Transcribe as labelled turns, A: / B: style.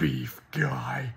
A: beef guy.